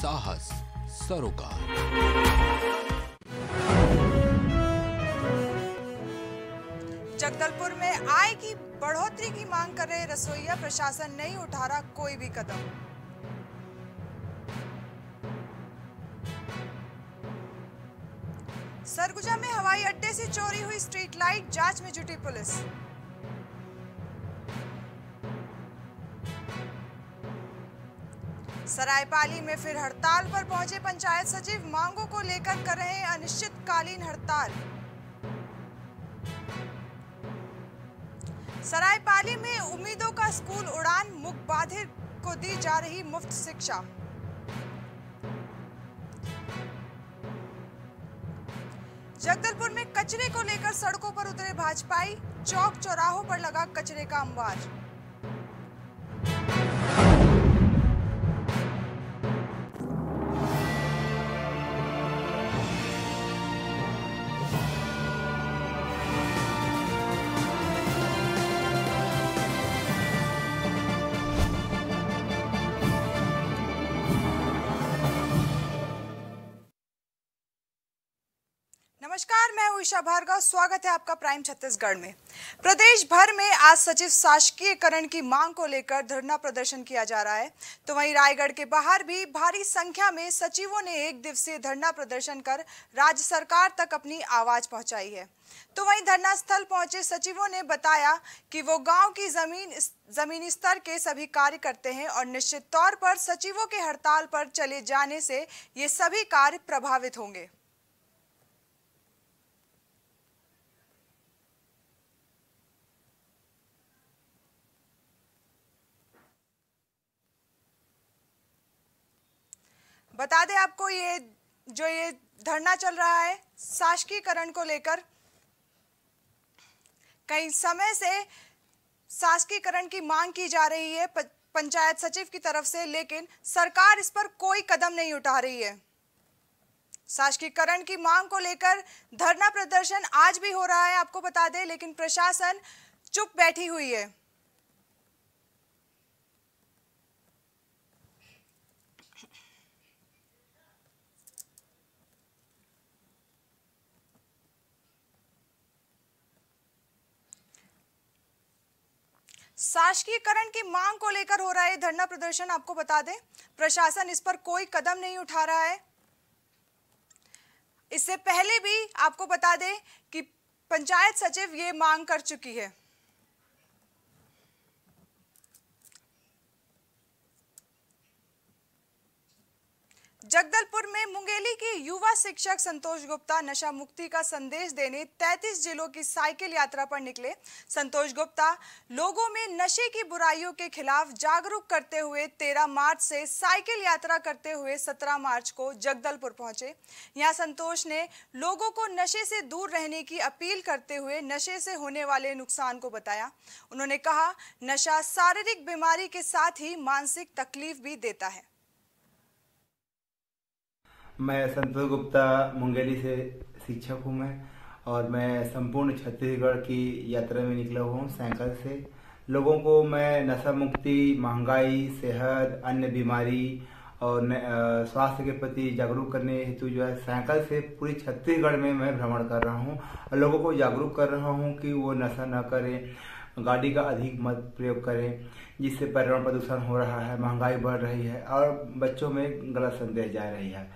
साहस सरोकार। जगदलपुर में आय की बढ़ोतरी की मांग कर रहे रसोईया प्रशासन नहीं उठा रहा कोई भी कदम। सरगुजा में हवाई अड्डे से चोरी हुई स्ट्रीट लाइट, जाँच में जुटी पुलिस। सरायपाली में फिर हड़ताल पर पहुँचे पंचायत सचिव। मांगों को लेकर कर रहे अनिश्चितकालीन हड़ताल। सरायपाली में उम्मीदों का स्कूल उड़ान, मुख बाधिर को दी जा रही मुफ़्त शिक्षा। जगदलपुर में कचरे को लेकर सड़कों पर उतरे भाजपाई। चौक चौराहों पर लगा कचरे का अंबार। नमस्कार मैं ईशा भार्गव, स्वागत है आपका प्राइम छत्तीसगढ़ में। प्रदेश भर में आज सचिव शासकीयकरण की मांग को लेकर धरना प्रदर्शन किया जा रहा है। तो वहीं रायगढ़ के बाहर भी भारी संख्या में सचिवों ने एक दिवसीय धरना प्रदर्शन कर राज्य सरकार तक अपनी आवाज़ पहुंचाई है। तो वहीं धरना स्थल पहुँचे सचिवों ने बताया कि वो गाँव की ज़मीन, जमीनी स्तर के सभी कार्य करते हैं और निश्चित तौर पर सचिवों के हड़ताल पर चले जाने से ये सभी कार्य प्रभावित होंगे। बता दें आपको ये, जो ये धरना चल रहा है शासकीकरण को लेकर। कई समय से शासकीकरण की मांग की जा रही है पंचायत सचिव की तरफ़ से, लेकिन सरकार इस पर कोई कदम नहीं उठा रही है। शासकीकरण की मांग को लेकर धरना प्रदर्शन आज भी हो रहा है, आपको बता दें, लेकिन प्रशासन चुप बैठी हुई है। शासकीयकरण की मांग को लेकर हो रहा है धरना प्रदर्शन, आपको बता दें। प्रशासन इस पर कोई कदम नहीं उठा रहा है। इससे पहले भी आपको बता दें कि पंचायत सचिव ये मांग कर चुकी है। जगदलपुर में मुंगेली के युवा शिक्षक संतोष गुप्ता नशा मुक्ति का संदेश देने 33 जिलों की साइकिल यात्रा पर निकले। संतोष गुप्ता, लोगों में नशे की बुराइयों के खिलाफ जागरूक करते हुए 13 मार्च से साइकिल यात्रा करते हुए 17 मार्च को जगदलपुर पहुँचे। यहाँ संतोष ने लोगों को नशे से दूर रहने की अपील करते हुए नशे से होने वाले नुकसान को बताया। उन्होंने कहा, नशा शारीरिक बीमारी के साथ ही मानसिक तकलीफ़ भी देता है। मैं संतोष गुप्ता मुंगेली से शिक्षक हूँ मैं, और मैं संपूर्ण छत्तीसगढ़ की यात्रा में निकला हुआ हूँ साइकिल से। लोगों को मैं नशा मुक्ति, महँगाई, सेहत, अन्य बीमारी और स्वास्थ्य के प्रति जागरूक करने हेतु जो है साइकिल से पूरी छत्तीसगढ़ में मैं भ्रमण कर रहा हूँ। और लोगों को जागरूक कर रहा हूँ कि वो नशा न करें, गाड़ी का अधिक मत प्रयोग करें, जिससे पर्यावरण प्रदूषण हो रहा है, महँगाई बढ़ रही है और बच्चों में गलत संदेश जा रही है।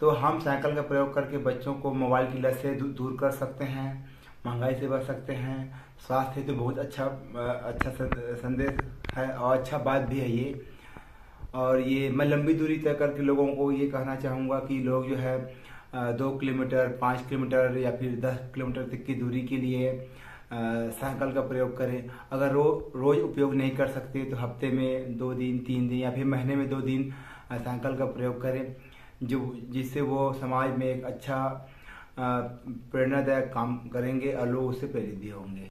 तो हम साइकिल का प्रयोग करके बच्चों को मोबाइल की लत से दूर कर सकते हैं, महँगाई से बच सकते हैं, स्वास्थ्य तो बहुत अच्छा अच्छा संदेश है और अच्छा बात भी है ये। और ये मैं लंबी दूरी तय करके लोगों को ये कहना चाहूँगा कि लोग जो है दो किलोमीटर, पाँच किलोमीटर या फिर दस किलोमीटर तक की दूरी के लिए साइकिल का प्रयोग करें। अगर रो, रोज़ उपयोग नहीं कर सकते तो हफ़्ते में दो दिन, तीन दिन या फिर महीने में दो दिन साइकिल का प्रयोग करें। जो जिससे वो समाज में एक अच्छा प्रेरणादायक काम करेंगे और लोग उससे प्रेरित भी होंगे।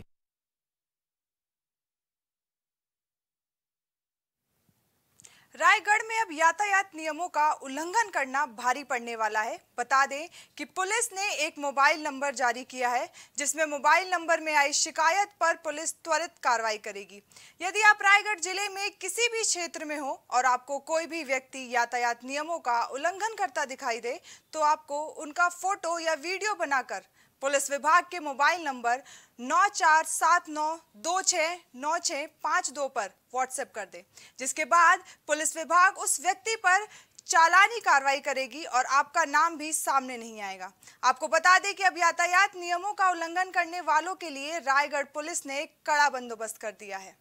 रायगढ़ में अब यातायात नियमों का उल्लंघन करना भारी पड़ने वाला है। बता दें कि पुलिस ने एक मोबाइल नंबर जारी किया है, जिसमें मोबाइल नंबर में आई शिकायत पर पुलिस त्वरित कार्रवाई करेगी। यदि आप रायगढ़ ज़िले में किसी भी क्षेत्र में हो और आपको कोई भी व्यक्ति यातायात नियमों का उल्लंघन करता दिखाई दे तो आपको उनका फ़ोटो या वीडियो बनाकर पुलिस विभाग के मोबाइल नंबर नौ चार सात नौ दो छः नौ छः पाँच दो पर व्हाट्सएप कर दे, जिसके बाद पुलिस विभाग उस व्यक्ति पर चालानी कार्रवाई करेगी और आपका नाम भी सामने नहीं आएगा। आपको बता दें कि अब यातायात नियमों का उल्लंघन करने वालों के लिए रायगढ़ पुलिस ने कड़ा बंदोबस्त कर दिया है।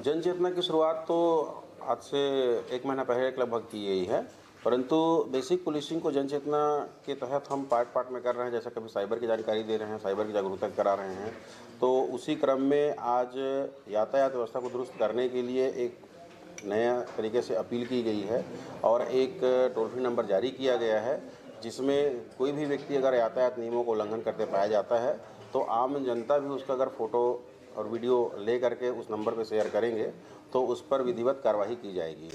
जन चेतना की शुरुआत तो आज से एक महीना पहले लगभग की गई है। परंतु बेसिक पुलिसिंग को जन चेतना के तहत हम पार्ट पार्ट में कर रहे हैं, जैसे कभी साइबर की जानकारी दे रहे हैं, साइबर की जागरूकता करा रहे हैं तो उसी क्रम में आज यातायात व्यवस्था को दुरुस्त करने के लिए एक नया तरीके से अपील की गई है और एक टोल फ्री नंबर जारी किया गया है, जिसमें कोई भी व्यक्ति अगर यातायात नियमों को उल्लंघन करते पाया जाता है तो आम जनता भी उसका अगर फ़ोटो और वीडियो ले करके उस नंबर पर शेयर करेंगे तो उस पर विधिवत कार्रवाई की जाएगी।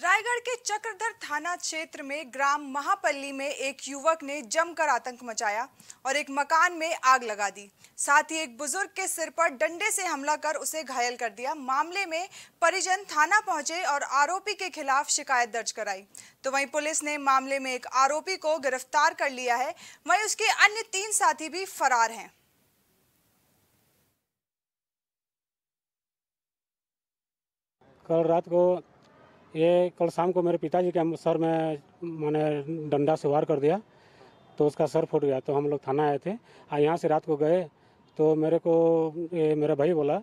रायगढ़ के चक्रधर थाना क्षेत्र में ग्राम महापल्ली में एक युवक ने जमकर आतंक मचाया और एक मकान में आग लगा दी। साथ ही एक बुज़ुर्ग के सिर पर डंडे से हमला कर उसे घायल कर दिया। मामले में परिजन थाना पहुँचे और आरोपी के खिलाफ शिकायत दर्ज कराई। तो वहीं पुलिस ने मामले में एक आरोपी को गिरफ़्तार कर लिया है। वहीं उसके अन्य तीन साथी भी फरार हैं। कल रात को ये कल शाम को मेरे पिताजी के सर में मैंने डंडा से वार कर दिया तो उसका सर फूट गया तो हम लोग थाना आए थे। आ यहाँ से रात को गए तो मेरे को ये मेरा भाई बोला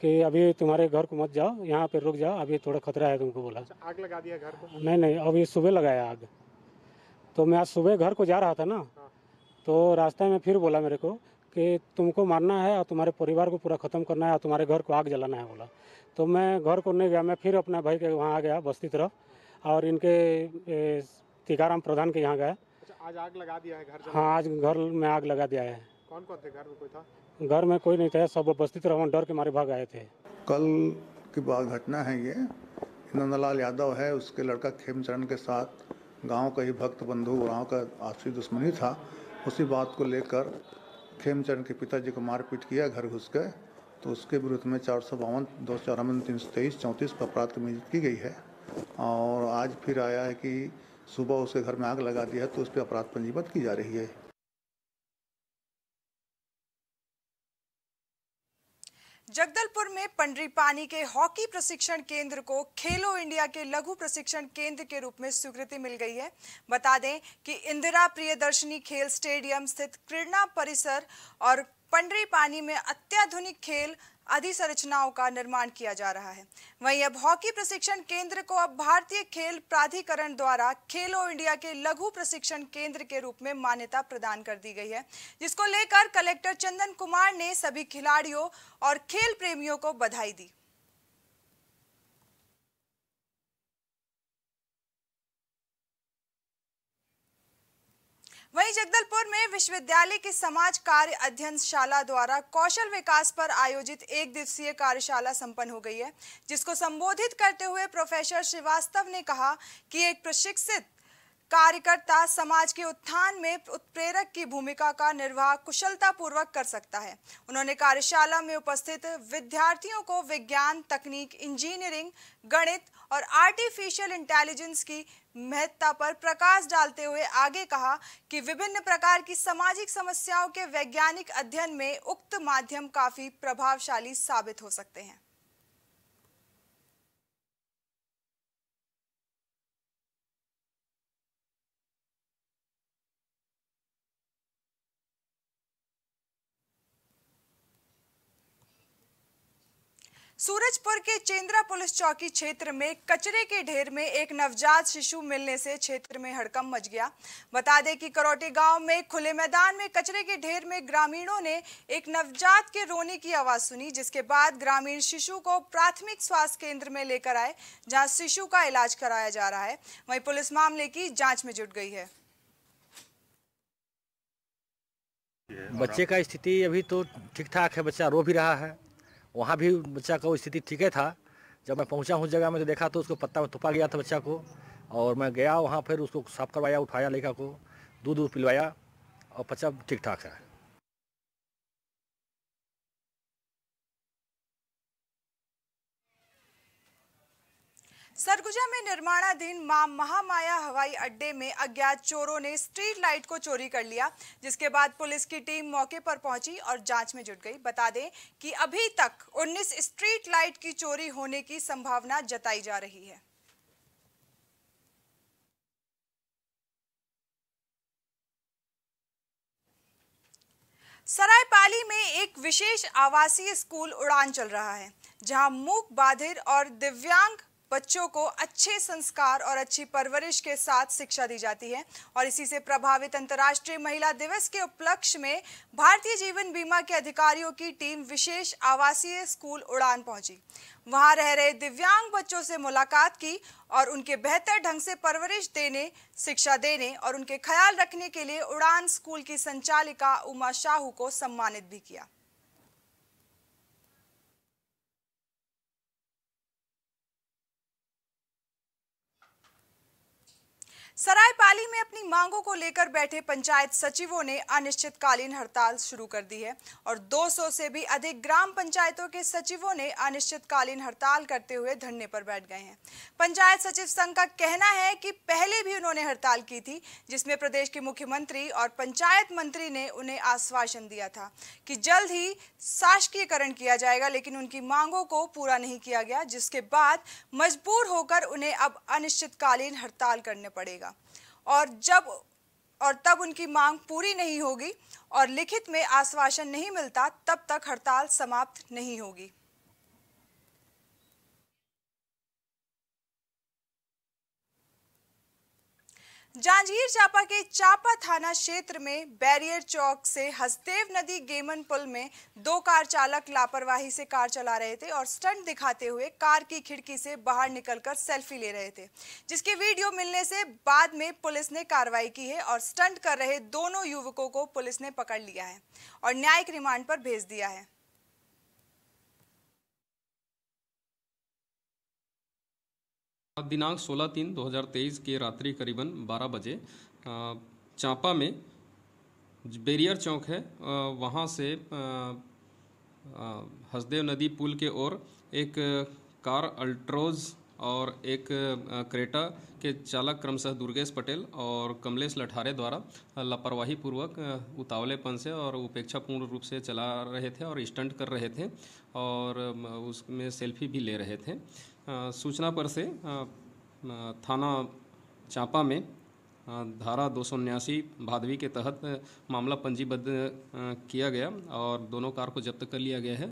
कि अभी तुम्हारे घर को मत जाओ यहाँ पे रुक जाओ अभी थोड़ा खतरा है तुमको बोला। आग लगा दिया घर को? नहीं नहीं अभी सुबह लगाया आग। तो मैं आज सुबह घर को जा रहा था ना तो रास्ते में फिर बोला मेरे को कि तुमको मारना है और तुम्हारे परिवार को पूरा ख़त्म करना है और तुम्हारे घर को आग जलाना है बोला। तो मैं घर को नहीं गया मैं फिर अपने भाई के वहाँ आ गया बस्ती तरफ़ और इनके टीकाराम प्रधान के यहाँ गया। अच्छा आज आग लगा दिया है घर हाँ आज घर में आग लगा दिया है। कौन कौन थे घर में कोई था? घर में कोई नहीं था सब बस्ती तरफ़ हम डर के मारे भाग आए थे। कल की बात घटना है ये नंदलाल यादव है उसके लड़का खेमचरण के साथ गाँव का ही भक्त बंधु गाँव का आपसी दुश्मनी था उसी बात को लेकर खेमचरण के पिताजी को मारपीट किया, घर घुस के तो उसके विरुद्ध में चार सौ बावन, दो सौ चौरावन तीन सौ तेईस, चौंतीस पर अपराध की गई है। और आज फिर आया है कि सुबह उसके घर में आग लगा दिया है तो उस पर अपराध पंजीबद्ध की जा रही है जगदलपुर में पंडरी पानी के हॉकी प्रशिक्षण केंद्र को खेलो इंडिया के लघु प्रशिक्षण केंद्र के रूप में स्वीकृति मिल गई है। बता दें कि इंदिरा प्रियदर्शनी खेल स्टेडियम स्थित क्रीड़ा परिसर और पंडरी पानी में अत्याधुनिक खेल अधिसंरचनाओं का निर्माण किया जा रहा है। वहीं अब हॉकी प्रशिक्षण केंद्र को अब भारतीय खेल प्राधिकरण द्वारा खेलो इंडिया के लघु प्रशिक्षण केंद्र के रूप में मान्यता प्रदान कर दी गई है, जिसको लेकर कलेक्टर चंदन कुमार ने सभी खिलाड़ियों और खेल प्रेमियों को बधाई दी। वहीं जगदलपुर में विश्वविद्यालय की समाज कार्य अध्ययन शाला द्वारा कौशल विकास पर आयोजित एक दिवसीय कार्यशाला संपन्न हो गई है, जिसको संबोधित करते हुए प्रोफेसर श्रीवास्तव ने कहा कि एक प्रशिक्षित कार्यकर्ता समाज के उत्थान में उत्प्रेरक की भूमिका का निर्वाह कुशलता पूर्वक कर सकता है। उन्होंने कार्यशाला में उपस्थित विद्यार्थियों को विज्ञान, तकनीक, इंजीनियरिंग, गणित और आर्टिफिशियल इंटेलिजेंस की महत्ता पर प्रकाश डालते हुए आगे कहा कि विभिन्न प्रकार की सामाजिक समस्याओं के वैज्ञानिक अध्ययन में उक्त माध्यम काफ़ी प्रभावशाली साबित हो सकते हैं। सूरजपुर के चेंद्रा पुलिस चौकी क्षेत्र में कचरे के ढेर में एक नवजात शिशु मिलने से क्षेत्र में हड़कंप मच गया। बता दें कि करोटी गाँव में खुले मैदान में कचरे के ढेर में ग्रामीणों ने एक नवजात के रोने की आवाज़ सुनी, जिसके बाद ग्रामीण शिशु को प्राथमिक स्वास्थ्य केंद्र में लेकर आए, जहाँ शिशु का इलाज कराया जा रहा है। वही पुलिस मामले की जाँच में जुट गई है। बच्चे का स्थिति अभी तो ठीक ठाक है, बच्चा रो भी रहा है। वहाँ भी बच्चा का स्थिति ठीक है था। जब मैं पहुँचा उस जगह में तो देखा तो उसको पत्ता में थुपा गया था बच्चा को। और मैं गया वहाँ फिर उसको साफ़ करवाया, उठाया लड़का को दूध दूध पिलवाया और बच्चा ठीक ठाक है सरगुजा में निर्माणाधीन माँ महामाया हवाई अड्डे में अज्ञात चोरों ने स्ट्रीट लाइट को चोरी कर लिया, जिसके बाद पुलिस की टीम मौके पर पहुँची और जाँच में जुट गई। बता दें कि अभी तक 19 स्ट्रीट लाइट की चोरी होने की संभावना जताई जा रही है। सरायपाली में एक विशेष आवासीय स्कूल उड़ान चल रहा है, जहाँ मूक, बाधिर और दिव्यांग बच्चों को अच्छे संस्कार और अच्छी परवरिश के साथ शिक्षा दी जाती है और इसी से प्रभावित अंतर्राष्ट्रीय महिला दिवस के उपलक्ष्य में भारतीय जीवन बीमा के अधिकारियों की टीम विशेष आवासीय स्कूल उड़ान पहुँची। वहाँ रह रहे दिव्यांग बच्चों से मुलाकात की और उनके बेहतर ढंग से परवरिश देने, शिक्षा देने और उनके ख्याल रखने के लिए उड़ान स्कूल की संचालिका उमा शाहू को सम्मानित भी किया। सरायपाली में अपनी मांगों को लेकर बैठे पंचायत सचिवों ने अनिश्चितकालीन हड़ताल शुरू कर दी है और 200 से भी अधिक ग्राम पंचायतों के सचिवों ने अनिश्चितकालीन हड़ताल करते हुए धरने पर बैठ गए हैं। पंचायत सचिव संघ का कहना है कि पहले भी उन्होंने हड़ताल की थी, जिसमें प्रदेश के मुख्यमंत्री और पंचायत मंत्री ने उन्हें आश्वासन दिया था कि जल्द ही शासकीयकरण किया जाएगा, लेकिन उनकी मांगों को पूरा नहीं किया गया, जिसके बाद मजबूर होकर उन्हें अब अनिश्चितकालीन हड़ताल करने पड़ेगा। और जब, और तब उनकी मांग पूरी नहीं होगी और लिखित में आश्वासन नहीं मिलता, तब तक हड़ताल समाप्त नहीं होगी। जांजगीर चांपा के चापा थाना क्षेत्र में बैरियर चौक से हसदेव नदी गेमन पुल में दो कार चालक लापरवाही से कार चला रहे थे और स्टंट दिखाते हुए कार की खिड़की से बाहर निकलकर सेल्फी ले रहे थे, जिसकी वीडियो मिलने से बाद में पुलिस ने कार्रवाई की है और स्टंट कर रहे दोनों युवकों को पुलिस ने पकड़ लिया है और न्यायिक रिमांड पर भेज दिया है। दिनांक 16 तीन 2023 के रात्रि करीबन 12 बजे चांपा में बेरियर चौक है वहाँ से हसदेव नदी पुल के ओर एक कार अल्ट्रोज और एक क्रेटा के चालक क्रमशः दुर्गेश पटेल और कमलेश लठारे द्वारा लापरवाही पूर्वक उतावलेपन से और उपेक्षापूर्ण रूप से चला रहे थे और स्टंट कर रहे थे और उसमें सेल्फी भी ले रहे थे। सूचना पर से थाना चांपा में धारा दो भादवी के तहत मामला पंजीबद्ध किया गया और दोनों कार को जब्त कर लिया गया है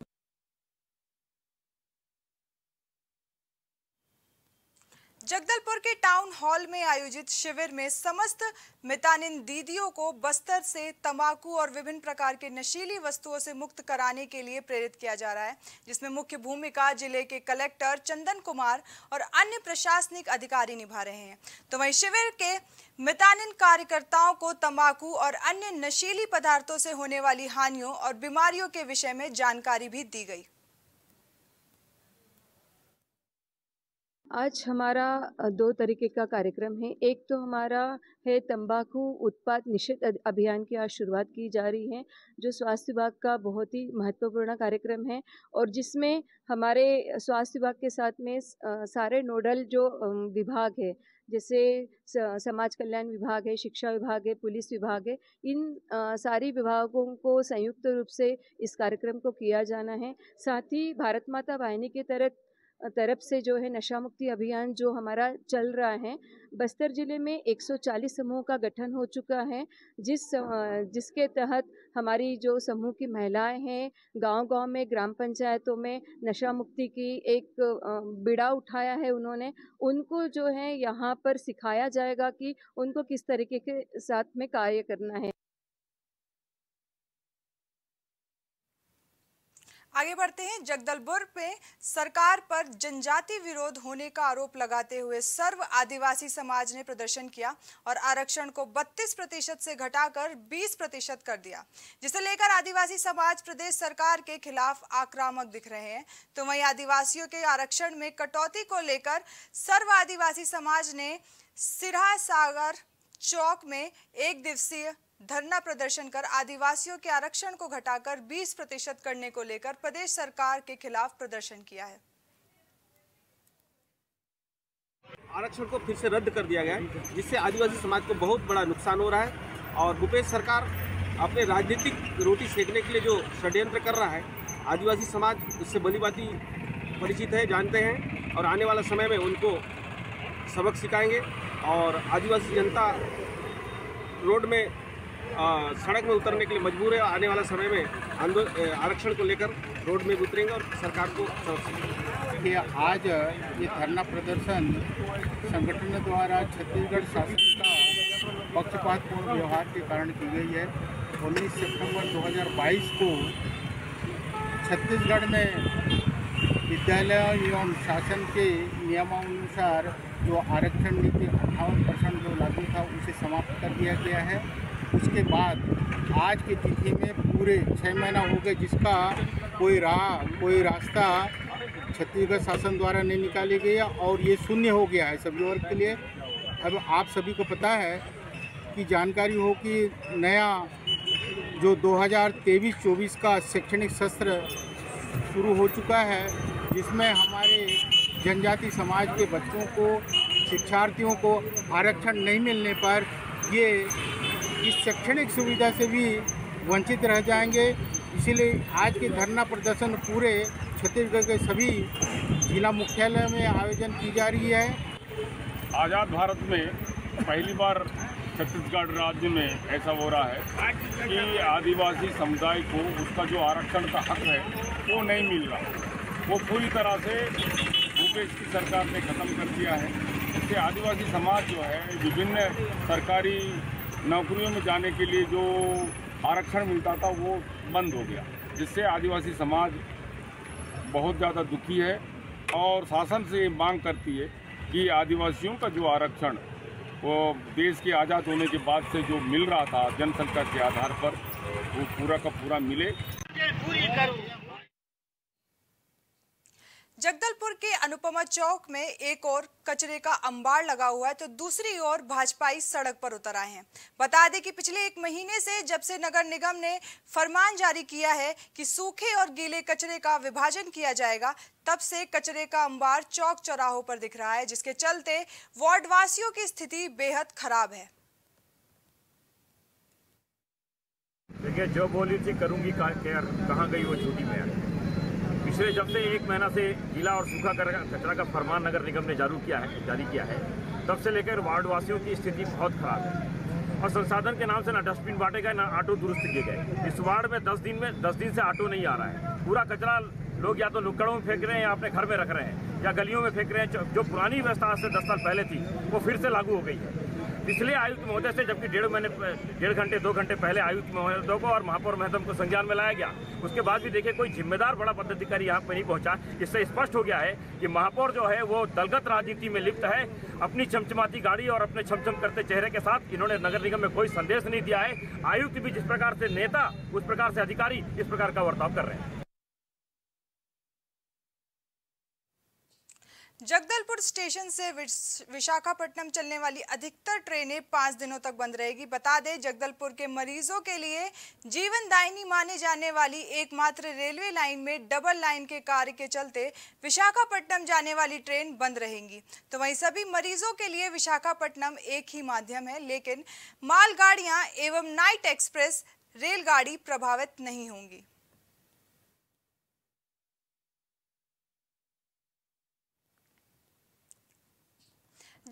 जगदलपुर के टाउन हॉल में आयोजित शिविर में समस्त मितानिन दीदियों को बस्तर से तंबाकू और विभिन्न प्रकार के नशीली वस्तुओं से मुक्त कराने के लिए प्रेरित किया जा रहा है, जिसमें मुख्य भूमिका ज़िले के कलेक्टर चंदन कुमार और अन्य प्रशासनिक अधिकारी निभा रहे हैं। तो वहीं शिविर के मितानिन कार्यकर्ताओं को तंबाकू और अन्य नशीली पदार्थों से होने वाली हानियों और बीमारियों के विषय में जानकारी भी दी गई। आज हमारा दो तरीके का कार्यक्रम है। एक तो हमारा है तंबाकू उत्पाद निषेध अभियान की आज शुरुआत की जा रही है, जो स्वास्थ्य विभाग का बहुत ही महत्वपूर्ण कार्यक्रम है और जिसमें हमारे स्वास्थ्य विभाग के साथ में सारे नोडल जो विभाग है, जैसे समाज कल्याण विभाग है, शिक्षा विभाग है, पुलिस विभाग है, इन सारी विभागों को संयुक्त रूप से इस कार्यक्रम को किया जाना है। साथ ही भारत माता वाहिनी के तरफ़ तरफ़ से जो है नशा मुक्ति अभियान जो हमारा चल रहा है, बस्तर ज़िले में 140 समूह का गठन हो चुका है, जिस जिसके तहत हमारी जो समूह की महिलाएँ हैं, गांव-गांव में, ग्राम पंचायतों में नशा मुक्ति की एक बिड़ा उठाया है उन्होंने, उनको जो है यहाँ पर सिखाया जाएगा कि उनको किस तरीके के साथ में कार्य करना है। आगे बढ़ते हैं। जगदलपुर में सरकार पर जनजाति विरोध होने का आरोप लगाते हुए सर्व आदिवासी समाज ने प्रदर्शन किया और आरक्षण को 32 प्रतिशत से घटाकर 20 प्रतिशत कर दिया। जिसे लेकर आदिवासी समाज प्रदेश सरकार के खिलाफ आक्रामक दिख रहे हैं। तो वहीं आदिवासियों के आरक्षण में कटौती को लेकर सर्व आदिवासी समाज ने सिरहा सागर चौक में एक दिवसीय धरना प्रदर्शन कर आदिवासियों के आरक्षण को घटाकर 20 प्रतिशत करने को लेकर प्रदेश सरकार के खिलाफ प्रदर्शन किया है। आरक्षण को फिर से रद्द कर दिया गया है, जिससे आदिवासी समाज को बहुत बड़ा नुकसान हो रहा है और भूपेश सरकार अपने राजनीतिक रोटी सेकने के लिए जो षड्यंत्र कर रहा है, आदिवासी समाज इससे बली बाती परिचित है, जानते हैं और आने वाला समय में उनको सबक सिखाएँगे और आदिवासी जनता रोड में सड़क में उतरने के लिए मजबूर है। आने वाला समय में आंदोलन आरक्षण को लेकर रोड में उतरेंगे और सरकार को कि आज ये धरना प्रदर्शन संगठन द्वारा छत्तीसगढ़ शासन का पक्षपातपूर्ण व्यवहार के कारण की गई है। 19 सितंबर 2022 को छत्तीसगढ़ में विद्यालय एवं शासन के नियमानुसार जो आरक्षण नीति अट्ठावन परसेंट जो लागू था, उसे समाप्त कर दिया गया है। उसके बाद आज की तिथि में पूरे छः महीना हो गए जिसका कोई राह कोई रास्ता छत्तीसगढ़ शासन द्वारा नहीं निकाली गई और ये शून्य हो गया है सभी वर्ग के लिए। अब आप सभी को पता है कि जानकारी हो कि नया जो 2023-24 का शैक्षणिक सत्र शुरू हो चुका है, जिसमें हमारे जनजाति समाज के बच्चों को, शिक्षार्थियों को आरक्षण नहीं मिलने पर ये इस शैक्षणिक सुविधा से भी वंचित रह जाएँगे। इसीलिए आज के धरना प्रदर्शन पूरे छत्तीसगढ़ के सभी जिला मुख्यालय में आयोजन की जा रही है। आज़ाद भारत में पहली बार छत्तीसगढ़ राज्य में ऐसा हो रहा है कि आदिवासी समुदाय को उसका जो आरक्षण का हक है, वो नहीं मिल रहा। वो पूरी तरह से भूपेश की सरकार ने ख़त्म कर दिया है। इससे आदिवासी समाज जो है, विभिन्न सरकारी नौकरियों में जाने के लिए जो आरक्षण मिलता था, वो बंद हो गया, जिससे आदिवासी समाज बहुत ज़्यादा दुखी है और शासन से मांग करती है कि आदिवासियों का जो आरक्षण, वो देश के आज़ाद होने के बाद से जो मिल रहा था जनसंख्या के आधार पर, वो पूरा का पूरा मिले। जगदलपुर के अनुपमा चौक में एक और कचरे का अंबार लगा हुआ है तो दूसरी ओर भाजपाई सड़क पर उतर आए हैं। बता दें कि पिछले एक महीने से जब से नगर निगम ने फरमान जारी किया है कि सूखे और गीले कचरे का विभाजन किया जाएगा, तब से कचरे का अंबार चौक चौराहों पर दिख रहा है, जिसके चलते वार्ड वासियों की स्थिति बेहद खराब है। देखिए, जो बोली थी, करूँगी कहाँ गई वो छुट्टी में? पिछले जब से एक महीना से गीला और सूखा कचरा का फरमान नगर निगम ने जारी किया है, जारी किया है। तब से लेकर वार्ड वासियों की स्थिति बहुत खराब है। और संसाधन के नाम से ना डस्टबिन बांटे गए ना ऑटो दुरुस्त किए गए। इस वार्ड में दस दिन में दस दिन से ऑटो नहीं आ रहा है। पूरा कचरा लोग या तो नुक्कड़ों में फेंक रहे हैं या अपने घर में रख रहे हैं, या गलियों में फेंक रहे हैं। जो पुरानी व्यवस्था आज से दस साल पहले थी, वो फिर से लागू हो गई है। पिछले आयुक्त महोदय से जबकि डेढ़ महीने, डेढ़ घंटे, दो घंटे पहले आयुक्त महोदय को और महापौर महतम को संज्ञान में लाया गया। उसके बाद भी देखिए, कोई जिम्मेदार बड़ा पदाधिकारी यहाँ पर नहीं पहुँचा, इससे स्पष्ट हो गया है कि महापौर जो है, वो दलगत राजनीति में लिप्त है। अपनी चमचमाती गाड़ी और अपने छमछम करते चेहरे के साथ इन्होंने नगर निगम में कोई संदेश नहीं दिया है। आयुक्त भी जिस प्रकार से नेता, उस प्रकार से अधिकारी, इस प्रकार का वर्ताव कर रहे हैं। जगदलपुर स्टेशन से विशाखापट्टनम चलने वाली अधिकतर ट्रेनें पाँच दिनों तक बंद रहेगी। बता दें, जगदलपुर के मरीजों के लिए जीवनदायिनी माने जाने वाली एकमात्र रेलवे लाइन में डबल लाइन के कार्य के चलते विशाखापट्टनम जाने वाली ट्रेन बंद रहेंगी। तो वहीं सभी मरीजों के लिए विशाखापट्टनम एक ही माध्यम है, लेकिन मालगाड़ियाँ एवं नाइट एक्सप्रेस रेलगाड़ी प्रभावित नहीं होंगी।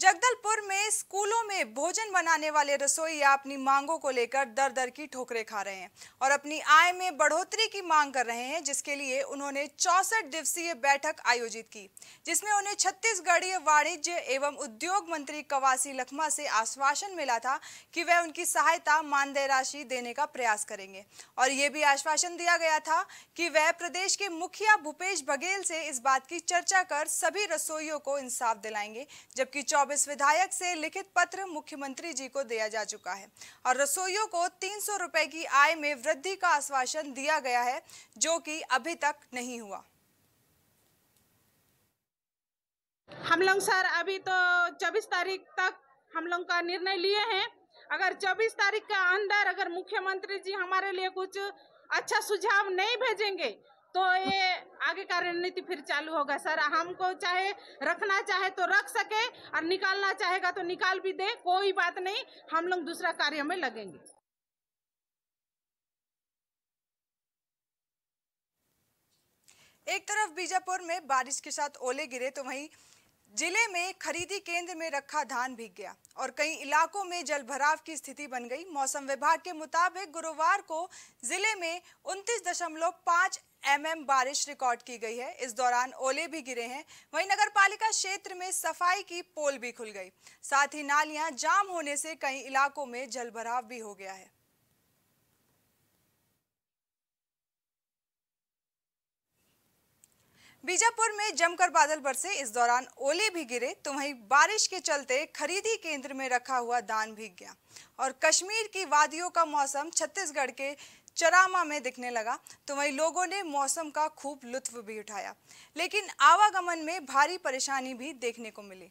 जगदलपुर में स्कूलों में भोजन बनाने वाले रसोईया अपनी मांगों को लेकर दर दर की ठोकरें खा रहे हैं और अपनी आय में बढ़ोतरी की मांग कर रहे हैं, जिसके लिए उन्होंने चौसठ दिवसीय बैठक आयोजित की, जिसमें उन्हें छत्तीसगढ़ीय वाणिज्य एवं उद्योग मंत्री कवासी लखमा से आश्वासन मिला था कि वह उनकी सहायता मानदेय राशि देने का प्रयास करेंगे। और ये भी आश्वासन दिया गया था कि वह प्रदेश के मुखिया भूपेश बघेल से इस बात की चर्चा कर सभी रसोइयों को इंसाफ दिलाएँगे, जबकि चौबीस विधायक से लिखित पत्र मुख्यमंत्री जी को दिया जा चुका है और रसोइयों को तीन सौ की आय में वृद्धि का आश्वासन दिया गया है, जो कि अभी तक नहीं हुआ। हम लोग, सर, अभी तो 24 तारीख तक हम लोग का निर्णय लिए हैं। अगर 24 तारीख के अंदर अगर मुख्यमंत्री जी हमारे लिए कुछ अच्छा सुझाव नहीं भेजेंगे तो ये आगे का रणनीति फिर चालू होगा। सर, हमको चाहे रखना चाहे तो रख सके और निकालना चाहेगा तो निकाल भी दे, कोई बात नहीं, हम लोग दूसरा कार्य में लगेंगे। एक तरफ़ बीजापुर में बारिश के साथ ओले गिरे तो वहीं ज़िले में खरीदी केंद्र में रखा धान भीग गया और कई इलाकों में जल भराव की स्थिति बन गई। मौसम विभाग के मुताबिक गुरुवार को ज़िले में उनतीस दशमलव पाँच एमएम बारिश रिकॉर्ड की गई है। इस दौरान ओले भी गिरे हैं। वहीं नगर पालिका क्षेत्र में सफ़ाई की पोल भी खुल गई। साथ ही नालियाँ जाम होने से कई इलाकों में जल भराव भी हो गया है। बीजापुर में जमकर बादल बरसे। इस दौरान ओले भी गिरे। तो वहीं बारिश के चलते खरीदी केंद्र में रखा हुआ दान भीग गया। और कश्मीर की वादियों का मौसम छत्तीसगढ़ के चरामा में दिखने लगा तो वहीं लोगों ने मौसम का खूब लुत्फ भी उठाया। लेकिन आवागमन में भारी परेशानी भी देखने को मिली।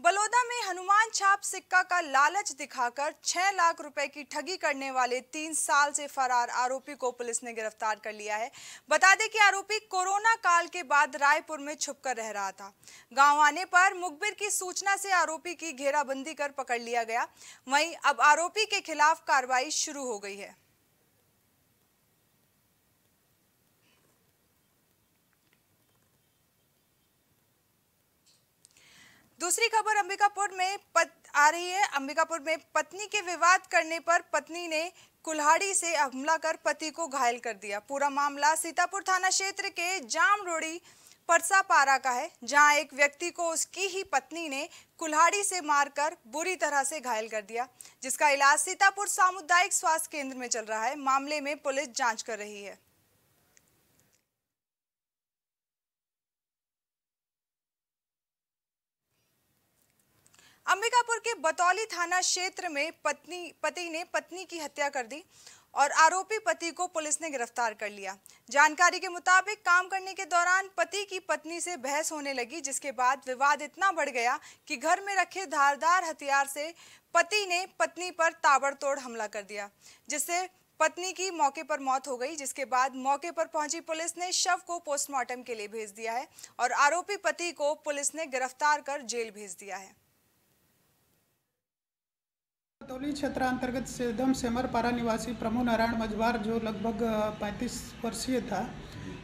बलौदा में हनुमान छाप सिक्का का लालच दिखाकर छह लाख रुपए की ठगी करने वाले तीन साल से फरार आरोपी को पुलिस ने गिरफ़्तार कर लिया है। बता दें कि आरोपी कोरोना काल के बाद रायपुर में छुपकर रह रहा था। गाँव आने पर मुखबिर की सूचना से आरोपी की घेराबंदी कर पकड़ लिया गया। वहीं अब आरोपी के खिलाफ कार्रवाई शुरू हो गई है। दूसरी खबर अंबिकापुर में पत आ रही है। अंबिकापुर में पत्नी के विवाद करने पर पत्नी ने कुल्हाड़ी से हमला कर पति को घायल कर दिया। पूरा मामला सीतापुर थाना क्षेत्र के जाम रोड़ी परसा पारा का है, जहाँ एक व्यक्ति को उसकी ही पत्नी ने कुल्हाड़ी से मारकर बुरी तरह से घायल कर दिया, जिसका इलाज सीतापुर सामुदायिक स्वास्थ्य केंद्र में चल रहा है। मामले में पुलिस जाँच कर रही है। अंबिकापुर के बतौली थाना क्षेत्र में पत्नी, पति ने पत्नी की हत्या कर दी और आरोपी पति को पुलिस ने गिरफ़्तार कर लिया। जानकारी के मुताबिक काम करने के दौरान पति की पत्नी से बहस होने लगी, जिसके बाद विवाद इतना बढ़ गया कि घर में रखे धारदार हथियार से पति ने पत्नी पर ताबड़तोड़ हमला कर दिया, जिससे पत्नी की मौके पर मौत हो गई, जिसके बाद मौके पर पहुँची पुलिस ने शव को पोस्टमार्टम के लिए भेज दिया है और आरोपी पति को पुलिस ने गिरफ़्तार कर जेल भेज दिया है। तौली क्षेत्र अंतर्गत सेदम सेमर पारा निवासी प्रभु नारायण मजबार जो लगभग 35 वर्षीय था,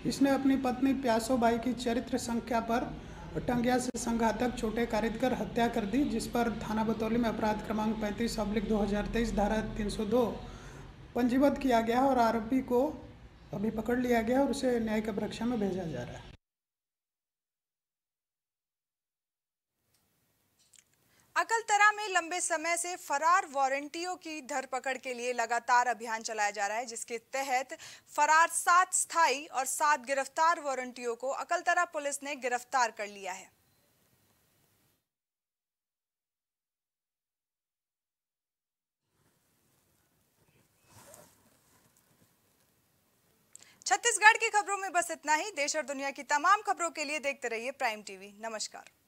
इसने अपनी पत्नी प्यासो बाई की चरित्र संख्या पर टंगिया से संघातक छोटे कारित कर हत्या कर दी, जिस पर थाना बतौली में अपराध क्रमांक 35 अब्लिक 2023 धारा 302 पंजीबद्ध किया गया और आरोपी को अभी पकड़ लिया गया और उसे न्यायिक अपरक्षा में भेजा जा रहा है। अकलतरा में लंबे समय से फरार वारंटियों की धरपकड़ के लिए लगातार अभियान चलाया जा रहा है, जिसके तहत फरार सात स्थायी और सात गिरफ़्तार वारंटियों को अकलतरा पुलिस ने गिरफ़्तार कर लिया है। छत्तीसगढ़ की खबरों में बस इतना ही। देश और दुनिया की तमाम खबरों के लिए देखते रहिए प्राइम टीवी। नमस्कार।